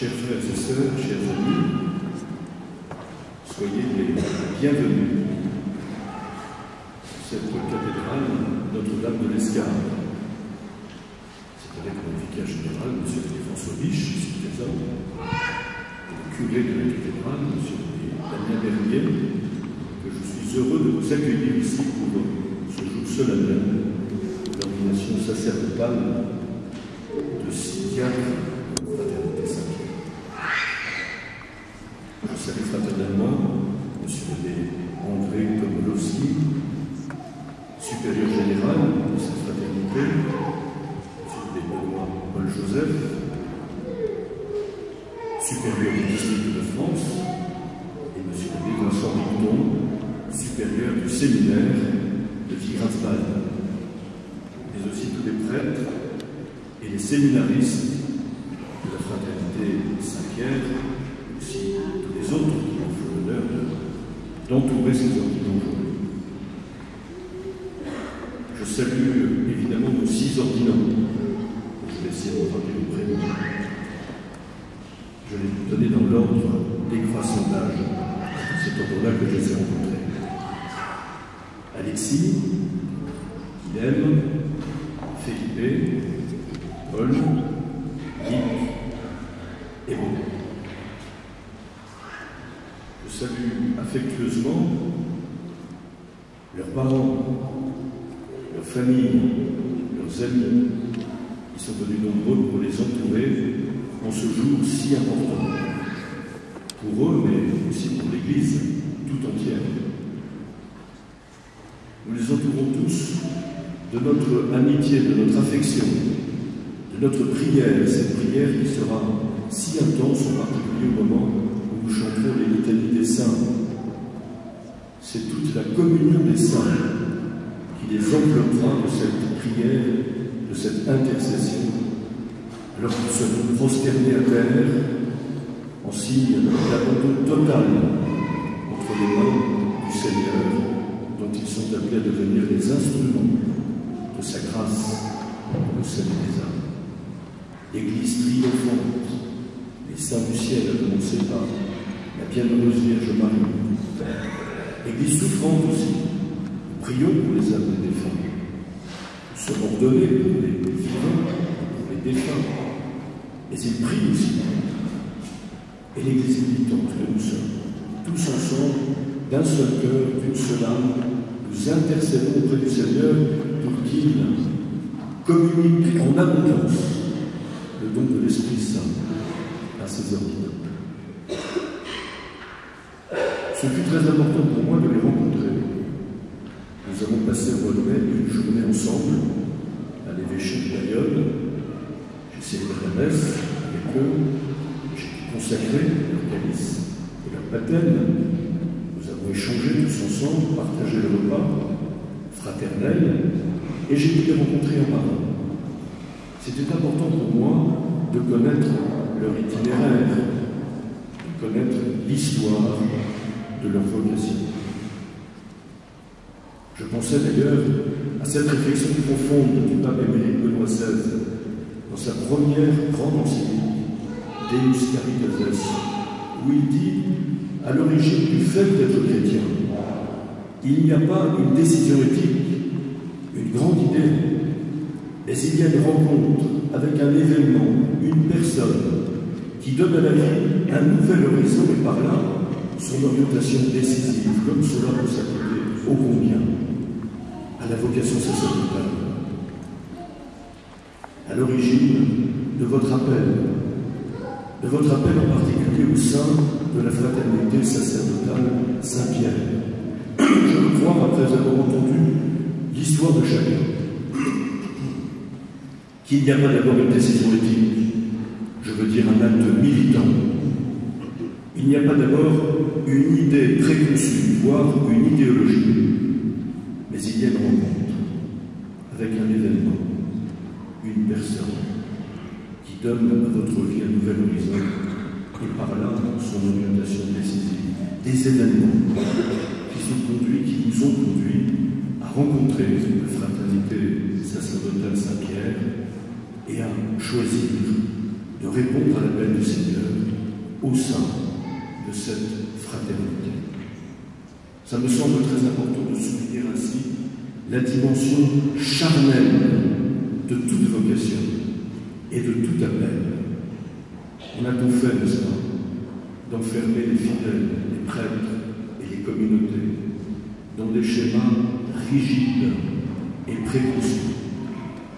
chers frères et sœurs, chers amis, soyez les bienvenus cette cathédrale Notre-Dame de l'Escarpe. C'est avec le vicaire général, M. François Biche, ici présent, le curé de la cathédrale, M. Damien Bernier, que je suis heureux de vous accueillir ici pour ce jour solennel de l'ordination sacerdotale de six diacres la Fraternité Saint-Pierre. Je salue fraternellement M. André Komolowski, supérieur général de cette fraternité, M. Benoît Paul Joseph, supérieur du district de France, et M. Vincent Victon, supérieur du séminaire de Tigrasbal, mais aussi tous les prêtres et les séminaristes de la fraternité Saint-Pierre, d'entourer ces ordinants aujourd'hui. Je salue évidemment nos six ordinants. Je vais essayer de rappeler le prénom. Je vous donner dans l'ordre décroissant d'âge. C'est cet ordre-là que je les ai rencontrés. Alexis, Guilhem, Felipe, Paul, Guy et Beau. Je salue affectueusement leurs parents, leurs leurs amis, qui sont venus nombreux pour les entourer en ce jour si important. Pour eux, mais aussi pour l'Église tout entière. Nous les entourons tous de notre amitié, de notre affection, de notre prière, cette prière qui sera si intense, en particulier au moment où nous chanterons les litanies des saints. C'est toute la communion des saints qui les enveloppera de cette prière, de cette intercession, alors que nous sommes prosternés à terre en signe d'abandon total entre les mains du Seigneur, dont ils sont appelés à devenir les instruments de sa grâce le salut des âmes. L'Église triomphante, les saints du ciel, à par la bienheureuse Vierge Marie. L'Église souffrante aussi, prions pour les âmes sommes ordonnés pour les vivants, pour les défunts, mais ils prient aussi. Et l'Église militante que nous sommes, tous ensemble, d'un seul cœur, d'une seule âme, nous intercédons auprès du Seigneur pour qu'il communique en abondance le don de l'Esprit Saint à ses ordinateurs. Ce fut très important pour moi de les rencontrer. Nous avons passé au mois de mai une journée ensemble à l'évêché de Bayonne. J'ai célébré la messe avec eux. J'ai consacré leur calice et leur baptême. Nous avons échangé tous ensemble, partagé le repas fraternel et j'ai pu les rencontrer en marin. C'était important pour moi de connaître leur itinéraire, de connaître l'histoire de leur vocation. Je pensais d'ailleurs à cette réflexion profonde du pape Émeric Benoît XVI dans sa première grande encyclique, Deus Caritas, où il dit à l'origine du fait d'être chrétien, il n'y a pas une décision éthique, une grande idée, mais il y a une rencontre avec un événement, une personne qui donne à la vie un nouvel horizon et par là son orientation décisive, comme cela peut s'appliquer au combien la vocation sacerdotale. À l'origine de votre appel, de votre appel en particulier au sein de la fraternité sacerdotale Saint-Pierre. Je veux croire, après avoir entendu l'histoire de chacun, qu'il n'y a pas d'abord une décision éthique, je veux dire un acte militant. Il n'y a pas d'abord une idée préconçue, voire une idéologie, mais il y a une rencontre avec un événement, une personne qui donne à votre vie un nouvel horizon et par là son orientation décisive. Des événements qui sont conduits, qui nous ont conduits à rencontrer la fraternité sacerdotale Saint-Pierre et à choisir de répondre à l'appel du Seigneur cette fraternité. Ça me semble très important de souligner ainsi la dimension charnelle de toute vocation et de tout appel. On a tout fait, n'est-ce pas, d'enfermer les fidèles, les prêtres et les communautés dans des schémas rigides et préconçus,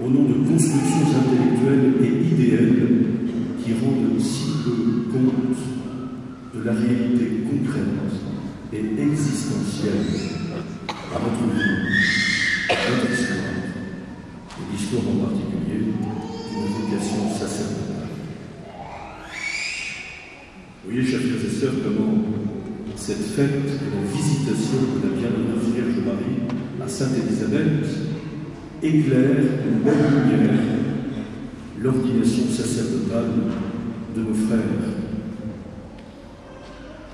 au nom de constructions intellectuelles et idéales qui rendent si peu compte de la réalité concrète et existentielle à notre vie, à notre histoire, et l'histoire en particulier d'une vocation sacerdotale. Vous voyez, chers frères et sœurs, comment cette fête de la visitation de la bienheureuse Vierge Marie à Sainte-Élisabeth éclaire une belle lumière l'ordination sacerdotale de nos frères.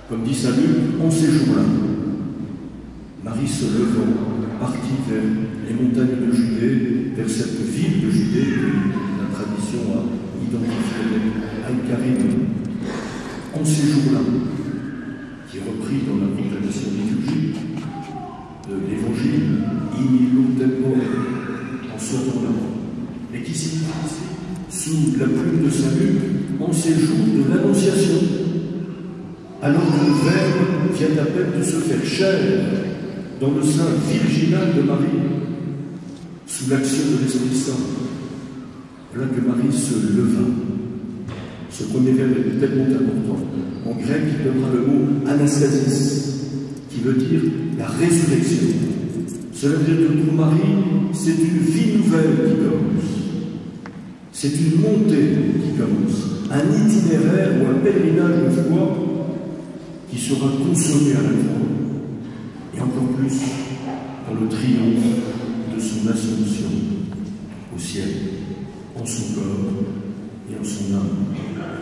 Comme dit Saint Luc, en ces jours-là, Marie se levant, partit vers les montagnes de Judée, vers cette ville de Judée que la tradition a identifiée avec Al-Karim. En ces jours-là, qui est repris dans la proclamation liturgique de l'Évangile, in tempo, en ce temps-là, et qui signifie sous la plume de Saint Luc, en ces jours de l'Annonciation, alors que le Verbe vient à peine de se faire chair dans le sein virginal de Marie, sous l'action de l'Esprit Saint. Voilà que Marie se leva. Ce premier verbe est tellement important. En grec, il donnera le mot anastasis, qui veut dire la résurrection. Cela veut dire que pour Marie, c'est une vie nouvelle qui commence. C'est une montée qui commence. Un itinéraire ou un pèlerinage de foi qui sera consommé à la fois. Encore plus dans le triomphe de son assomption au ciel, en son corps et en son âme.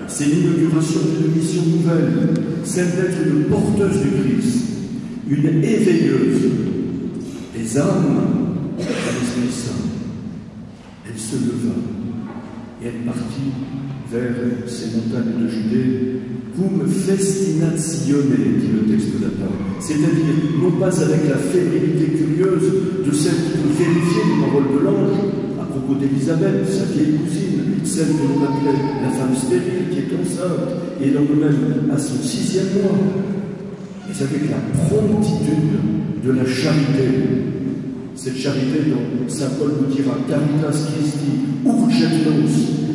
C'est l'inauguration d'une mission nouvelle, celle d'être une porteuse du Christ, une éveilleuse des âmes l'Esprit Saint. Elle se leva et elle partit vers ces montagnes de Judée, cum festinatione, dit le texte de la parole. C'est-à-dire, non pas avec la fébrilité curieuse de celle qui peut vérifier les paroles de l'ange à propos d'Élisabeth, sa vieille cousine, celle que l'on appelait la femme stérile qui est enceinte et l'on même à son sixième mois, mais avec la promptitude de la charité. Cette charité dont Saint Paul nous dira Caritas Christi urgentos,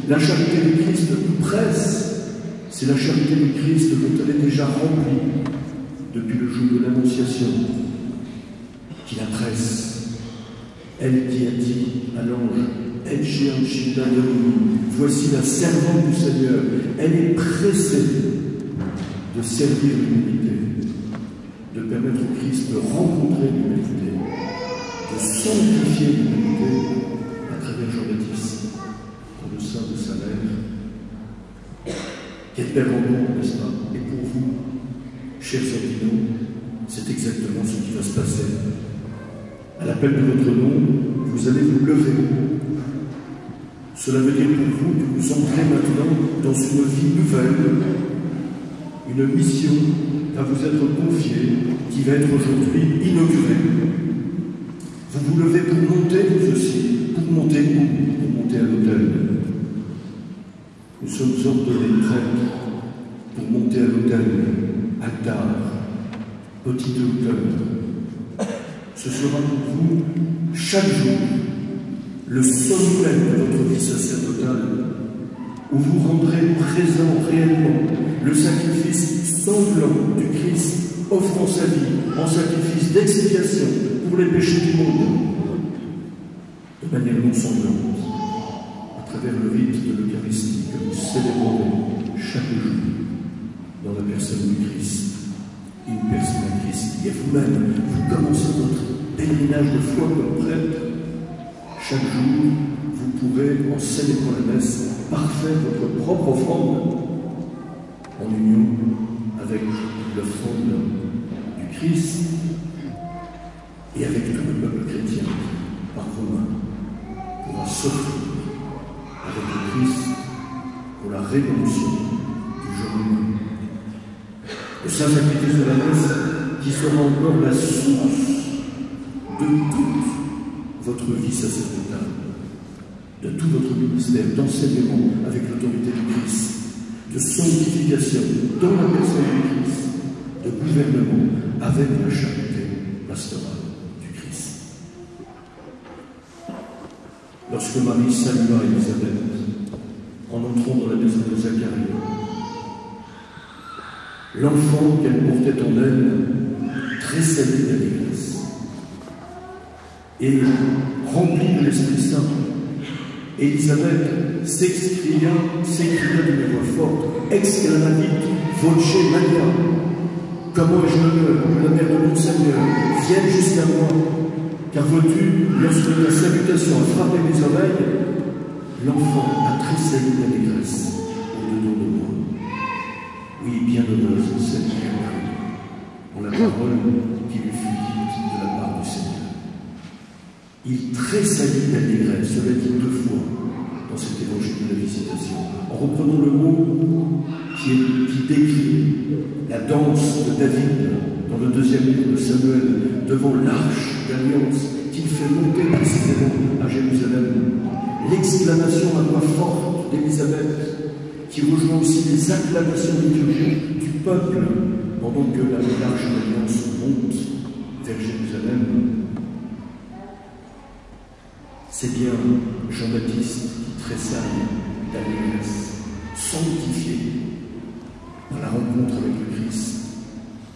la charité du Christ nous presse. C'est la charité du Christ dont elle est déjà remplie depuis le jour de l'Annonciation, qui la presse. Elle qui a dit à l'ange Voici la servante du Seigneur. Elle est pressée de servir l'humanité, de permettre au Christ de rencontrer l'humanité, de sanctifier l'humanité à travers Jean-Baptiste, dans le sein de sa mère? Quel bel rencontre, n'est-ce pas? Et pour vous, chers amis, c'est exactement ce qui va se passer. À l'appel de votre nom, vous allez vous lever cela veut dire pour vous que vous entrez maintenant dans une vie nouvelle, une mission va vous être confiée qui va être aujourd'hui inaugurée. Vous vous levez pour monter vous aussi, pour monter où? Pour monter à l'hôtel. Nous sommes ordonnés prêtres pour monter à l'hôtel, altar, petit hôtel. Ce sera pour vous chaque jour le sommet de votre vie sacerdotale, où vous rendrez présent réellement le sacrifice sanglant du Christ offrant sa vie en sacrifice d'expiation pour les péchés du monde, de manière non sanglante, à travers le rite de l'Eucharistie que vous célébrerez chaque jour dans la personne du Christ, une personne à Christ. Et vous-même, vous commencez votre pèlerinage de foi comme prêtre chaque jour, vous pourrez, en célébrant la messe, parfaire votre propre offrande en union avec l'offrande du Christ et avec tout le peuple chrétien par mains pourra s'offrir avec le Christ pour la rédemption du genre humain. Le saint sacrifice de la messe qui sera encore la source de toute votre vie sacerdotale, de tout votre ministère d'enseignement avec l'autorité du Christ, de sanctification dans la personne du Christ, de gouvernement avec la charité pastorale du Christ. Lorsque Marie salua Elisabeth en entrant dans la maison de Zacharie, l'enfant qu'elle portait en elle tressaillit d'allégresse et rempli de l'Esprit Saint. Elisabeth s'écria, s'écria d'une voix forte, exclamavit, voce Maria, comment l'honneur que la mère de mon Seigneur. Vienne jusqu'à moi. Car vois-tu, lorsque la salutation a frappé mes oreilles, l'enfant a tressailli d'allégresse au-dedans de moi. Oui, bienheureuse cette Marie, pour la parole qui lui fut dite de la part du Seigneur. Il tressaillit d'allégresse, cela dit deux fois dans cet évangile de la visitation, en reprenant le mot qui, décrit la danse de David dans le deuxième livre de Samuel devant l'arche d'alliance qu'il fait monter précisément à Jérusalem. L'exclamation à voix forte d'Élisabeth qui rejoint aussi les acclamations liturgiques du peuple pendant que la l'arche d'alliance monte vers Jérusalem. C'est bien Jean-Baptiste qui tressaille d'allégresse, sanctifié par la rencontre avec le Christ,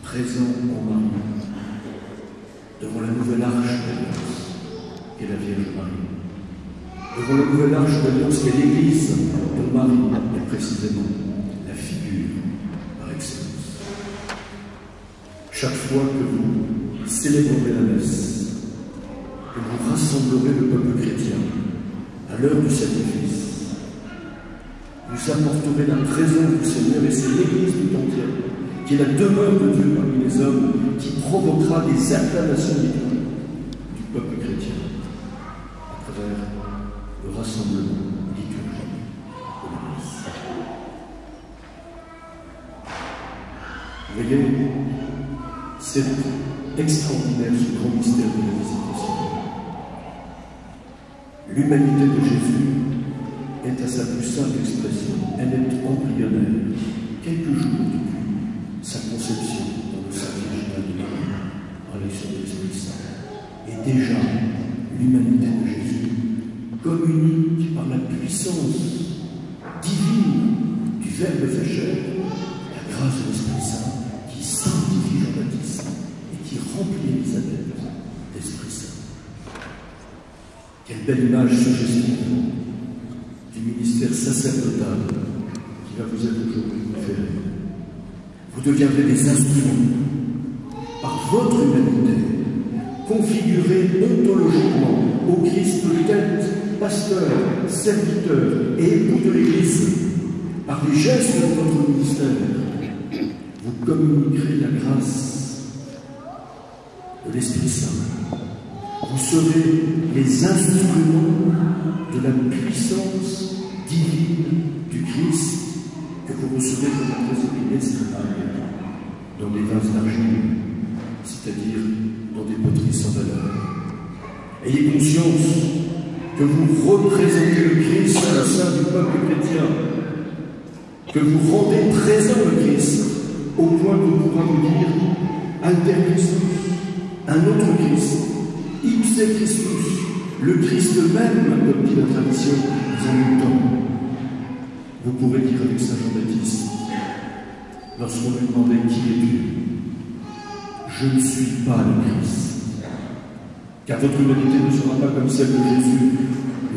présent en Marie, devant la nouvelle arche d'alliance qu'est la Vierge Marie, devant la nouvelle arche d'alliance qu'est l'Église de Marie, et précisément la figure par excellence. Chaque fois que vous célébrerez la messe, que vous rassemblerez le peuple chrétien à l'heure du sacrifice, vous apporterez la présence du Seigneur et c'est l'Église tout entière, qui est la demeure de Dieu parmi les hommes, qui provoquera des acclamations du peuple chrétien à travers le rassemblement liturgique de l'Église. Voyez, c'est extraordinaire ce grand mystère de la visitation. L'humanité de Jésus est à sa plus simple expression. Elle est embryonnaire, quelques jours depuis sa conception dans le sein virginal de Marie, par l'action de l'Esprit Saint. Et déjà, l'humanité de Jésus communique par la puissance divine du Verbe fait chair, la grâce de l'Esprit Saint, qui sanctifie Jean-Baptiste et qui remplit Élisabeth d'Esprit Saint. Quelle belle image suggestive du ministère sacerdotal qui va vous être aujourd'hui conféré. Vous deviendrez des instruments par votre humanité, configurés ontologiquement au Christ tête, pasteur, serviteur et époux de l'Église, par les gestes de votre ministère, vous communiquerez la grâce de l'Esprit Saint. Vous serez les instruments de la puissance divine du Christ que vous recevez comme trésor inestimable dans des vases d'argile, c'est-à-dire dans des poteries sans valeur. Ayez conscience que vous représentez le Christ au sein du peuple chrétien, que vous rendez présent le Christ au point que vous pourrez vous dire Alter Christus, un autre Christ, ipse Christus, le Christ même, comme dit la tradition des anciens temps. Vous pourrez dire avec Saint Jean-Baptiste, lorsqu'on lui demandait qui es-tu, je ne suis pas le Christ. Car votre humanité ne sera pas comme celle de Jésus,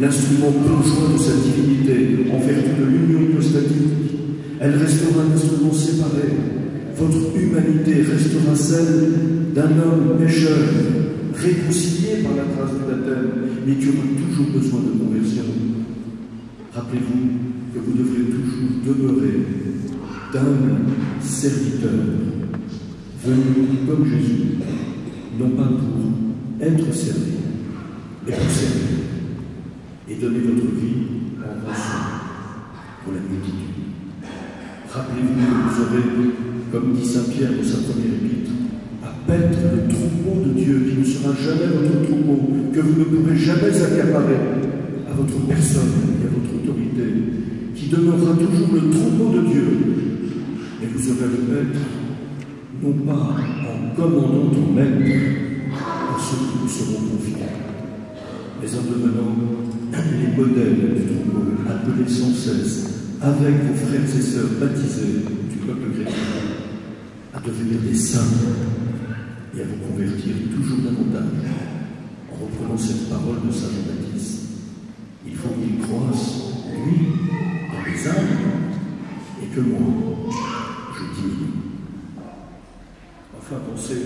l'instrument conjoint de sa divinité en vertu de l'union hypostatique. Elle restera un instrument séparé. Votre humanité restera celle d'un homme pécheur, réconcilié par la trace du baptême, mais qui aura toujours besoin de conversion. Rappelez-vous que vous devrez toujours demeurer d'humbles serviteurs, venus comme Jésus, non pas pour être servis, mais pour servir et donner votre vie en rançon pour la multitude. Rappelez-vous que vous aurez comme dit Saint Pierre dans sa première épître, à paître le troupeau Dieu qui ne sera jamais votre troupeau, que vous ne pourrez jamais accaparer à votre personne et à votre autorité, qui demeurera toujours le troupeau de Dieu. Et vous aurez le maître, non pas en commandant ton maître à ceux qui vous seront confiés, mais en devenant les modèles du troupeau, appelés sans cesse, avec vos frères et sœurs baptisés du peuple chrétien, à devenir des saints et à vous convertir toujours davantage en reprenant cette parole de Saint Jean-Baptiste. Il faut qu'il croisse, lui, dans les âmes, et que moi, je diminue. Enfin, pensez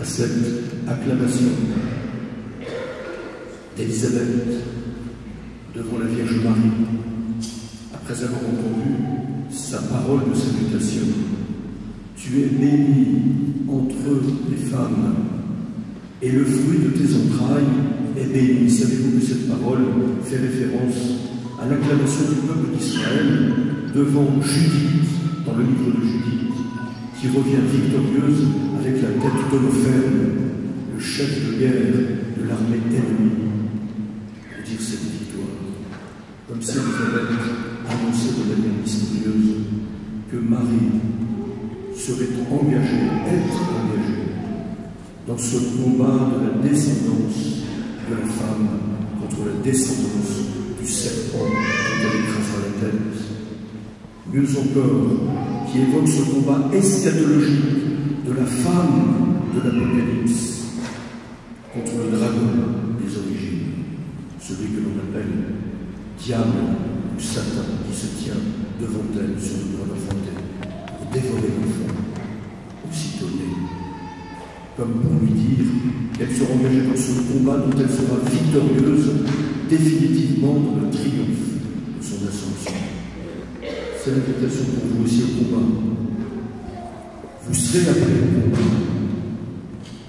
à cette acclamation d'Élisabeth devant la Vierge Marie, après avoir entendu sa parole de salutation. Tu es bénie entre les femmes, et le fruit de tes entrailles est béni. Savez-vous que cette parole fait référence à l'acclamation du peuple d'Israël devant Judith, dans le livre de Judith, qui revient victorieuse avec la tête d'Holoferne, le chef de guerre de l'armée ennemie. Dire cette victoire, comme si vous avait annoncé de manière mystérieuse que Marie serait engagée, être engagée, dans ce combat de la descendance de la femme contre la descendance du serpent dont elle écrasera la tête. Mieux encore, qui évoque ce combat eschatologique de la femme de l'Apocalypse contre le dragon des origines celui que l'on appelle diable ou Satan, qui se tient devant elle sur le droit d'enfanter pour dévorer l'enfant, aussitôt né, comme pour lui dire qu'elle sera engagée dans ce combat dont elle sera victorieuse définitivement dans le triomphe de son ascension. C'est l'invitation pour vous aussi au combat. Vous serez après le combat,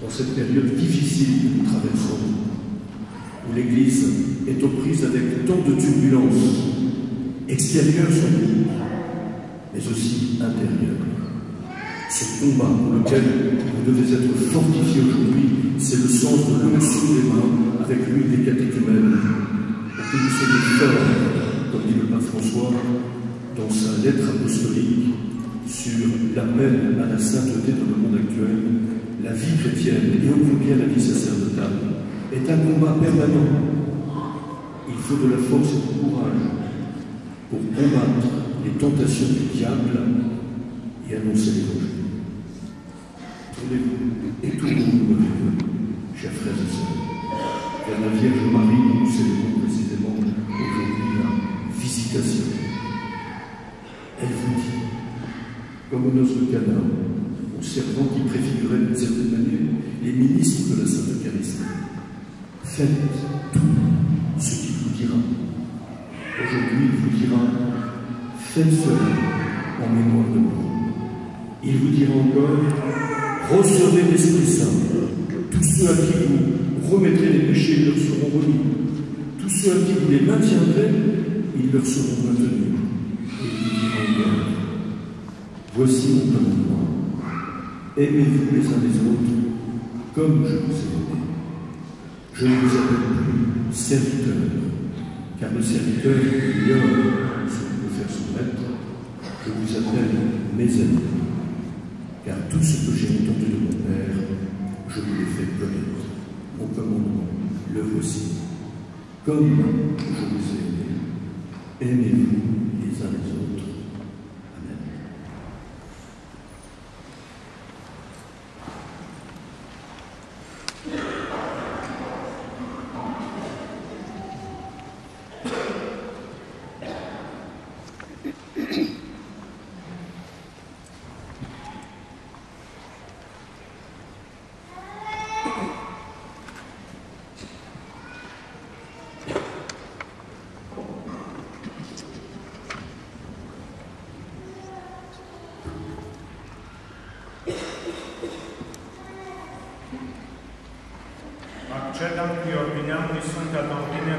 dans cette période difficile que nous traversons où l'Église est aux prises avec tant de turbulences, extérieures sans doute, mais aussi intérieures. Ce combat pour lequel vous devez être fortifié aujourd'hui, c'est le sens de l'onction des mains avec l'huile des catéchumènes, pour que vous soyez forts, comme dit le pape François dans sa lettre apostolique sur l'appel à la sainteté dans le monde actuel, la vie chrétienne et au combien la vie sacerdotale est un combat permanent. Il faut de la force et du courage pour combattre les tentations du diable et annoncer l'évangile. Tournez-vous et tout le monde me chers frères et sœurs, vers la Vierge Marie que nous célébrons précisément aujourd'hui la visitation. Elle vous dit, comme aux noces de Cana, aux servants qui préfiguraient d'une certaine manière les ministres de la Sainte Eucharistie, Faites tout ce qu'il vous dira. Aujourd'hui, il vous dira, faites cela en mémoire de moi. Il vous dira encore, recevez l'Esprit Saint. Tous ceux à qui vous remettrez les péchés leur seront remis. Tous ceux à qui vous les maintiendrez, ils leur seront maintenus. Et il vous dira encore, voici mon commandement. Aimez-vous les uns les autres comme je vous ai aimé. Je ne vous appelle plus serviteur, car le serviteur ignore Je vous appelle mes amis, car tout ce que j'ai entendu de mon Père, je vous l'ai fait connaître. Mon commandement, le voici. Comme je vous ai aimé, aimez-vous les uns les autres. cercano di ordinarmi santa donna